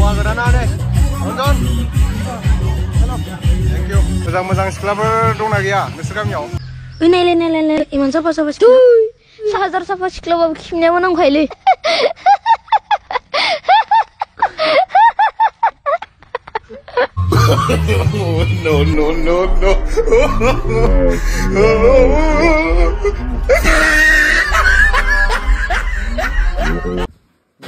Mual ke dana deh. Tonton. Thank you. Moजां-मोजां सिख्लाफोर दंना गैया नोंसोर गामियाव? ओइ नायलाय नायलाय इमान साफा साफा सिख्ला। साहाजार साफा सिख्लाबाबो खिमनायाबो नांखायोलै। oh, no, no, no, no.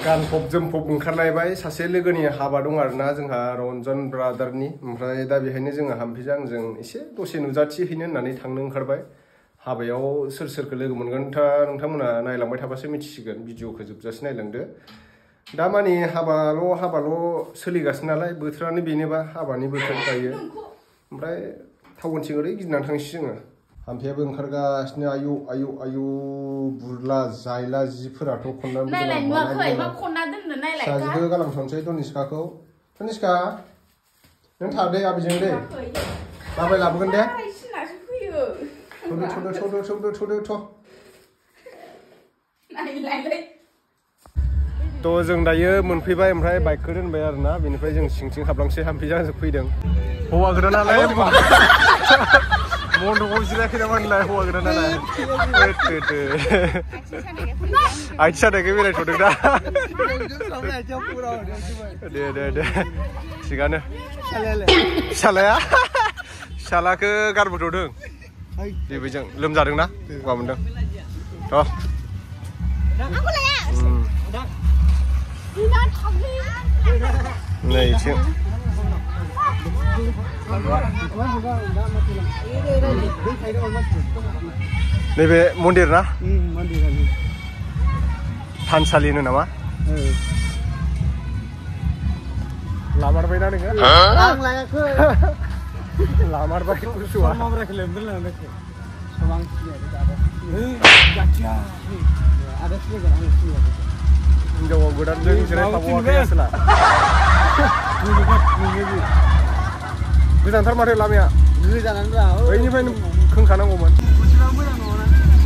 गानफबजोमफब ओंखारलायबाय सासे लोगोनि हाबा दं आरो ना जोंहा रन्जन ब्रादारनि ओमफ्राय दा बेहायनो जोङो हाम्फिजों आंजों एसे दसे नुजाथिहैनो होननानै थांनो ओंखारबाय हाबायाव सोर सोरखौ लोगो मोनगोन था नोंथांमोना नायलांबाय थाबासो मिथिसिगोन भिडिअखौ जोबजासे नायलांदो दा माने हाबाल' हाबाल' सोलिगासिनो नालाय बोथोरानो बेनोबा हाबानि बोथोर जायो ओमफ्राय टाउनथिं ओरै गिदिंनानै थांसै जोङो हम फेबो ओंखारगासिनो आयु आयु आयु बुरला ज ा a i la ि फ ो e ा थ खननानै न a य u ा य नुवाखै बा खनना दोननो नायलाय साजिखौ गालांथ'नोसै धनिसखाखौ धनिसखा नों थादो आबैजों दे बाबाय लाबोगोन दे थौदो थौदो थौदो थौदो थौदो थौ नायलायलाय थ' जों दायो मोनफैबाय ओमफ्राय बाइकखौ दोनबाय आरो ना बेनिफ्राय जों सिंथिं हाबलांसै हामफै जाजोब फैदों हौवा गोदानालाय மூன்று மூஞ்சி தான் கிடமன்ல போகிறனால அடிச்சா டெக்கவே ரைட் போட்டுடா டே டே டே சிகானு சாलाया सालाखौ गारबोथ'दों दे बेजों लोमजादोंना गगा मोनदों थ' नै एसे नैबे मन्दिर ना थानसालि होनो नामा लामारबायना नोङो आं लायाखै लामारबाय गुसुआ माब्राखौ लोमदों लानायखौ समान सिनायाखै दाबो जाथिया आदा सिनायगोन आं सिनायाखै हिनजावा गोदानजों जिरायफाबावाखै आसोला गोजानथार माथो लामाया गोजानानो बैनिफ्रायनो खोंखानांगौमोन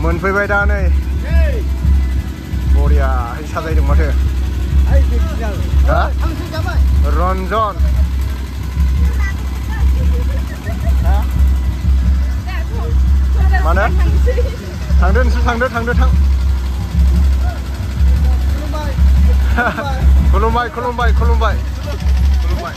मोनफैबाय दा नै बरिया साजायदों माथो रन्जन मानो थांदो नोंसोर थांदो थांदो थां खुलुमबाय खुलुमबाय खुलुमबाय खुलुमबाय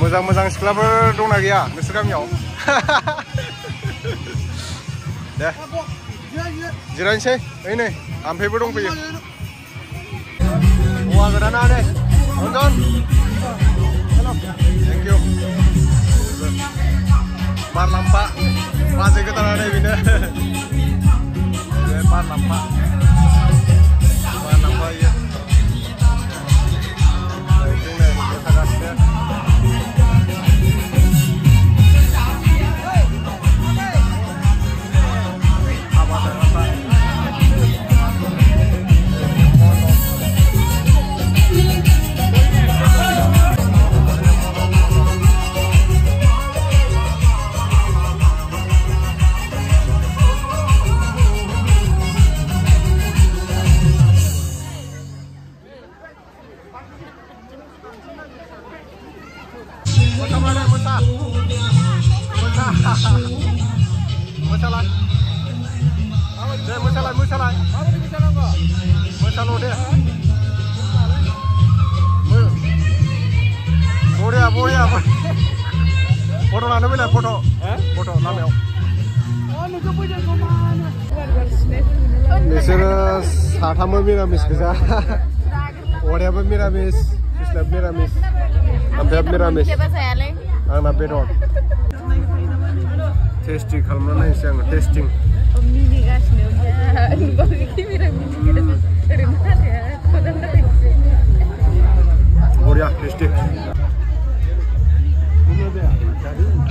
mozang mozang sklaver dong lagi ya mister kamyo deh jiran sih ini ampe berdong pilih uang berana deh mozang thank you mar lampa masih kita ada ini mar Musalan. Deh, musalan, musalan. Kamu di musalan enggak? Musalan deh. Boria, boria. Foto lalu bila foto. Foto lalu. बिसोरो साथामबो मिरामिस गोजा अरायाबो मिरामिस बिस्लाब मिरामिस ओमफ्राय मिरामिस आंना बेदर टेस्टिङ खालमा नै स्याङ टेस्टिङ बढिया टेस्टी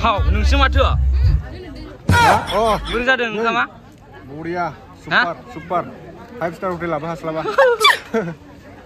हाव नोंसो माथो बोरै जादों ओंखामा बरिया सुपार सुपार फाइभ स्टार हटेला हास्लाबा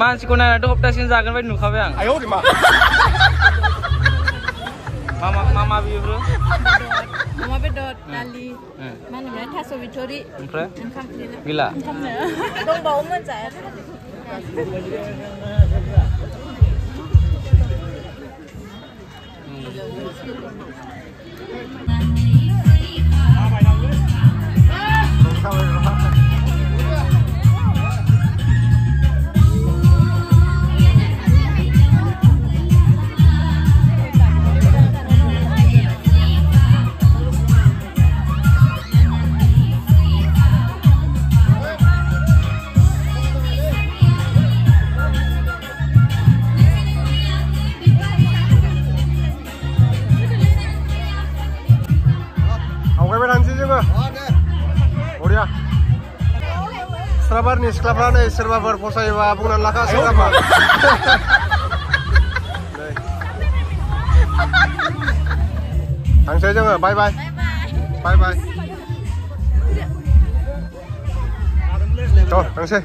मानसिखौ नायनानै हप्तासेनो जागोन बायदि नुखाबाय आं आयौ मा मा मा मा बेबो अमा बेदर दालि मा होनोमोन थास' बिथरि ओमफ्राय ओंखाम गैला दंबावोमोन जाया Thank you. kabar nih sekolah nih serba berpuasa ya bung dan laka siapa Hang saja bye bye bye bye bye Tuh, hang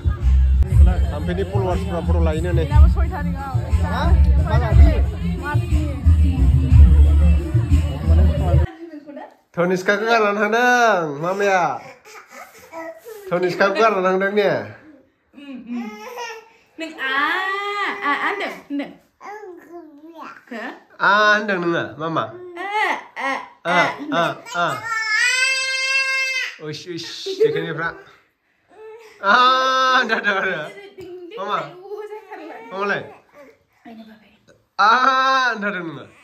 Sampai di puluhan sepuluh puluh nih. Tony, sekarang kan, Hanang, Mam ya. Tony Skywalker nang dong dia. Neng a a andeng ah A andeng neng mama. A a a a Ush ush, jangan ya Ah, dah ada ada Mama. Mama Ah, dah dah